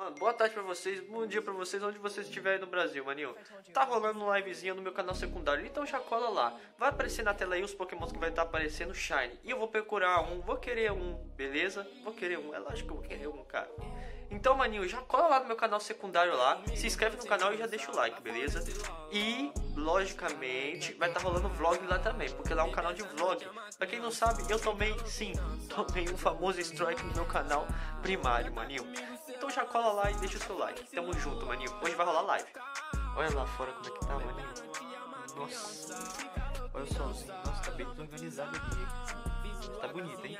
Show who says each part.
Speaker 1: Mano, boa tarde pra vocês, bom dia pra vocês, onde vocês estiverem no Brasil, maninho. Tá rolando um livezinho no meu canal secundário, então já cola lá. Vai aparecer na tela aí os pokémons que vai estar tá aparecendo Shine. E eu vou procurar um, vou querer um, beleza? Vou querer um, é lógico que eu vou querer um, cara. Então, maninho, já cola lá no meu canal secundário lá, se inscreve no canal e já deixa o like, beleza? E, logicamente, vai estar tá rolando vlog lá também, porque lá é um canal de vlog. Pra quem não sabe, eu tomei, sim, tomei um famoso strike no meu canal primário, maninho. Então já cola lá e deixa o seu like. Tamo junto, maninho. Hoje vai rolar live. Olha lá fora como é que tá, maninho. Nossa. Olha só, nossa, tá bem desorganizado aqui. Tá bonito, hein?